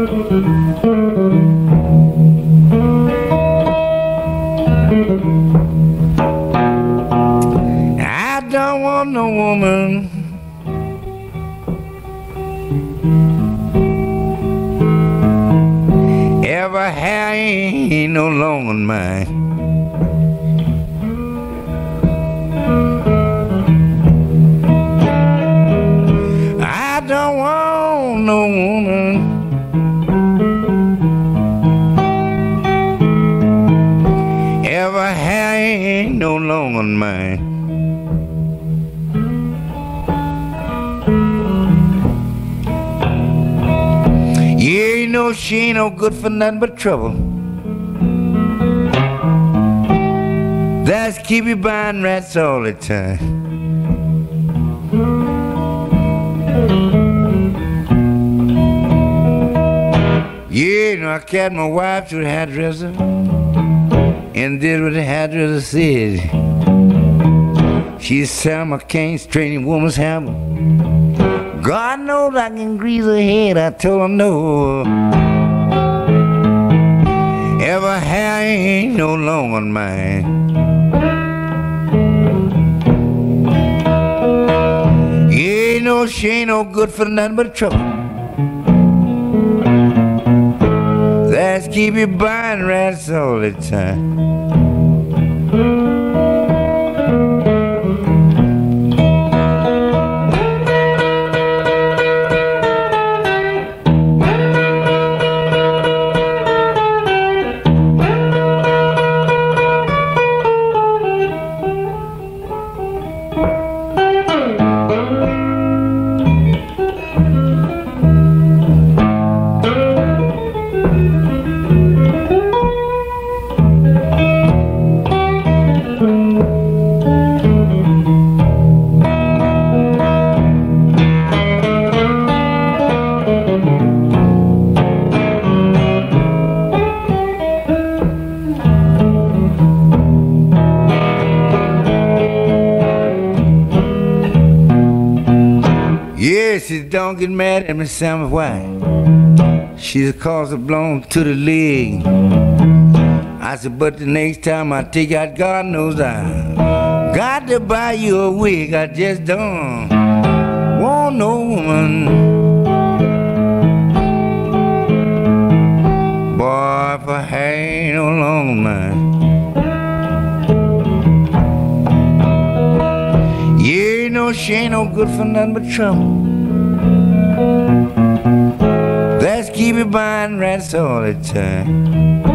I don't want no woman. Ever hair no longer mine. I don't want no Ever hair ain't no longer mine. Yeah, You know she ain't no good for nothing but trouble. That's keep you buying rats all the time. Yeah, you know, I carried my wife to the hairdresser and did what the hairdresser said. She said, I can't straighten woman's hair. God knows I can grease her head. I told her no. Ever hair ain't no longer mine. You ain't no, she ain't no good for nothing but trouble. That's keep you buying rats all the time. Don't get mad at me, Sammy. Why? She's a cause of blown to the leg. I said, but the next time I take out, God knows I got to buy you a wig. I just don't want no woman. Boy, if I ain't no. You know she ain't no good for nothing but trouble. That's keep you buying rats all the time.